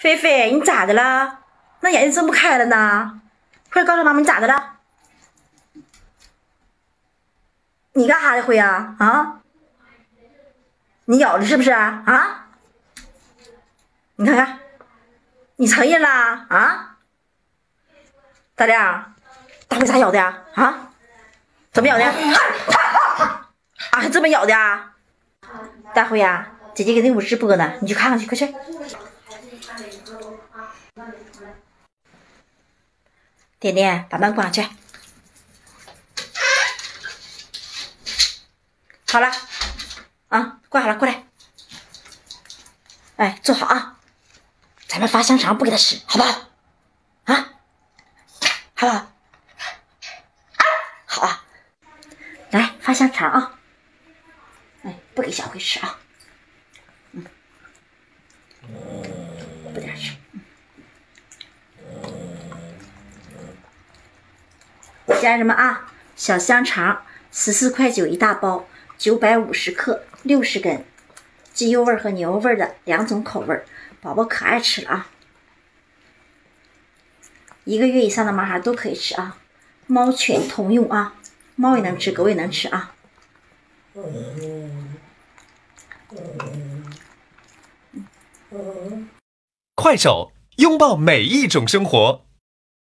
菲菲，你咋的了？那眼睛睁不开了呢？快告诉妈妈你咋的了？你干啥的辉啊？啊？你咬的是不是啊？你看看，你承认啦？啊？大亮，大辉咋咬的呀？啊？怎么咬的？啊，这么咬的啊？大辉呀，姐姐给那屋直播呢，你去看看去，快去。点点，把门关上去。好了，啊，关好了，过来。哎，坐好啊，咱们发香肠不给他吃，好不好？啊，好不好？啊好啊，来发香肠啊。哎，不给小辉吃啊。嗯，不给他吃。家人们啊，小香肠十四块九一大包，九百五十克，六十根，鸡肉味和牛肉味的两种口味，宝宝可爱吃了啊！一个月以上的毛孩都可以吃啊，猫犬通用啊，猫也能吃，狗也能吃啊。快手，拥抱每一种生活。